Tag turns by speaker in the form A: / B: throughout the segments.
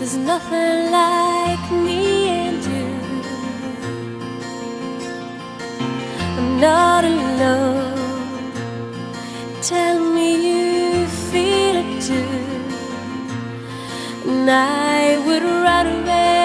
A: There's nothing like me and you. I'm not alone. Tell me you feel it too. And I would run away.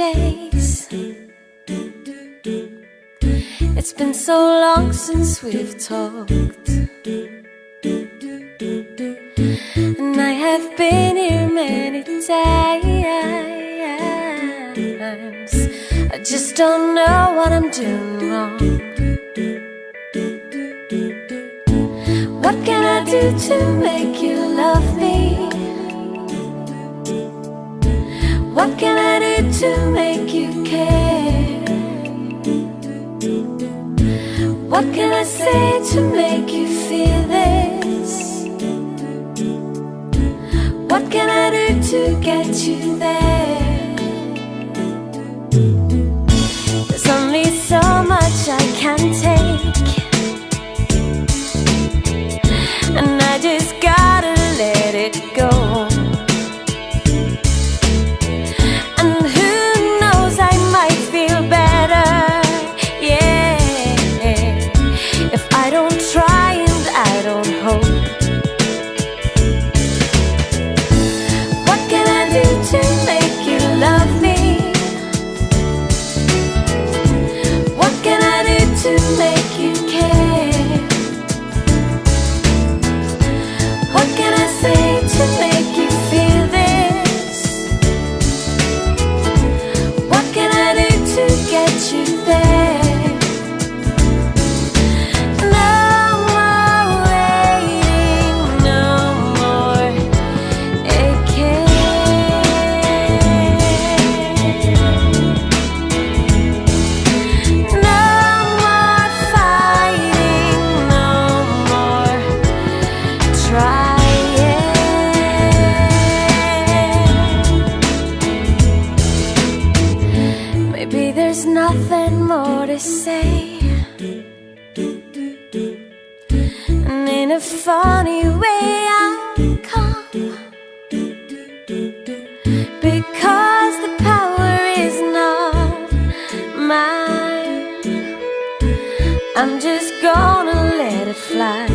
A: days. It's been so long since we've talked. And I have been here many times. I just don't know what I'm doing wrong. What can I do to make you love me? What can I do to make you care? What can I say to make you feel this? What can I do to get you there? There's nothing more to say. And in a funny way, I'll come. Because the power is not mine. I'm just gonna let it fly.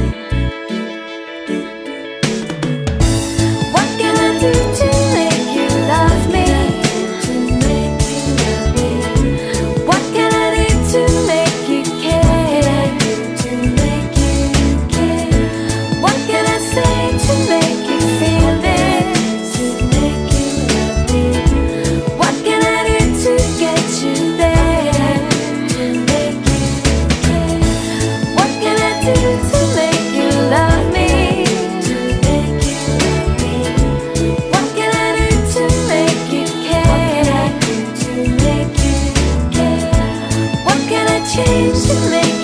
A: Change to make